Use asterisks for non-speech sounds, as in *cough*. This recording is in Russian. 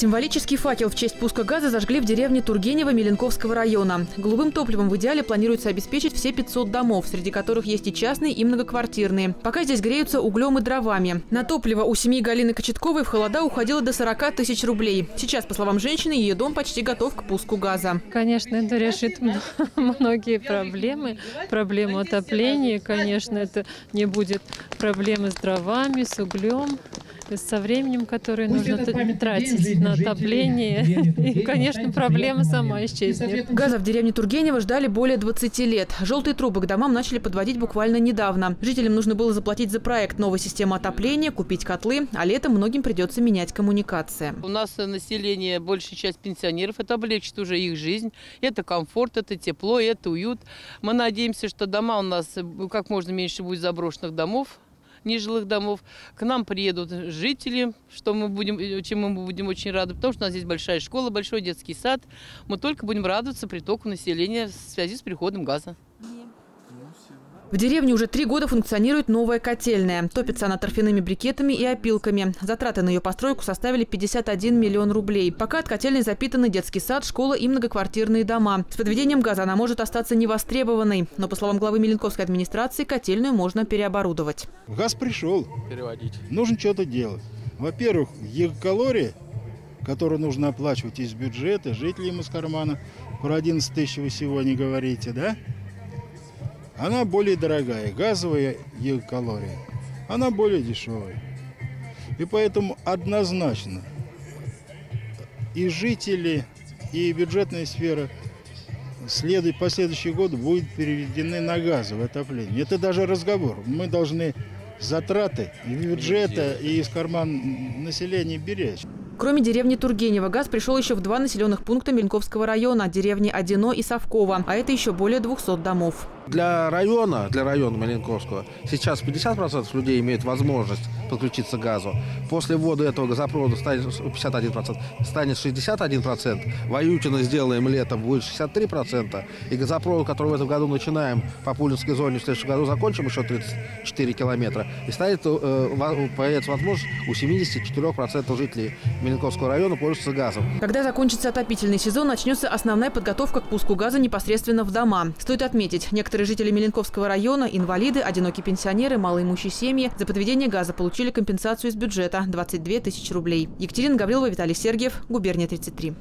Символический факел в честь пуска газа зажгли в деревне Тургенева Меленковского района. Голубым топливом в идеале планируется обеспечить все 500 домов, среди которых есть и частные, и многоквартирные. Пока здесь греются углем и дровами. На топливо у семьи Галины Кочетковой в холода уходило до 40 тысяч рублей. Сейчас, по словам женщины, ее дом почти готов к пуску газа. Конечно, это решит *laughs* многие проблемы. Проблему отопления, конечно, это не будет проблемы с дровами, с углем со временем, которое нужно тратить на отопление. *laughs* И, конечно, проблема сама исчезнет. Газа в деревне Тургенева ждали более 20 лет. Желтые трубы к домам начали подводить буквально недавно. Жителям нужно было заплатить за проект новой системы отопления, купить котлы, а летом многим придется менять коммуникации. У нас население, большая часть пенсионеров, это облегчит уже их жизнь. Это комфорт, это тепло, это уют. Мы надеемся, что дома у нас как можно меньше будет заброшенных домов нежилых домов. К нам приедут жители, что мы будем, чем мы будем очень рады, потому что у нас здесь большая школа, большой детский сад. Мы только будем радоваться притоку населения в связи с приходом газа. В деревне уже три года функционирует новая котельная. Топится она торфяными брикетами и опилками. Затраты на ее постройку составили 51 миллион рублей. Пока от котельной запитаны детский сад, школа и многоквартирные дома. С подведением газа она может остаться невостребованной. Но, по словам главы Меленковской администрации, котельную можно переоборудовать. Газ пришел. Переводить. Нужно что-то делать. Во-первых, гигакалории, которые нужно оплачивать из бюджета, жителям из кармана. Про 11 тысяч вы сегодня говорите, да? Она более дорогая, газовая гигакалория, она более дешевая. И поэтому однозначно и жители, и бюджетная сфера следует, последующий год будут переведены на газовое отопление. Это даже разговор. Мы должны затраты и бюджета, и из карман населения беречь. Кроме деревни Тургенева, газ пришел еще в два населенных пункта Мельниковского района – деревни Одино и Совкова, а это еще более 200 домов. Для района, для района Маленковского, сейчас 50% людей имеют возможность подключиться к газу. После ввода этого газопровода станет 51%, станет 61%. Воютина сделаем летом будет 63%. И газопровод, который в этом году начинаем по Пулинской зоне, в следующем году закончим еще 34 километра. И станет, э, появится возможность у 74% жителей Маленковского района пользоваться газом. Когда закончится отопительный сезон, начнется основная подготовка к пуску газа непосредственно в дома. Стоит отметить, некоторые Некоторые жители Меленковского района, инвалиды, одинокие пенсионеры, малоимущие семьи за подведение газа получили компенсацию из бюджета – 22 тысячи рублей. Екатерина Гаврилова, Виталий Сергеев, Губерния 33.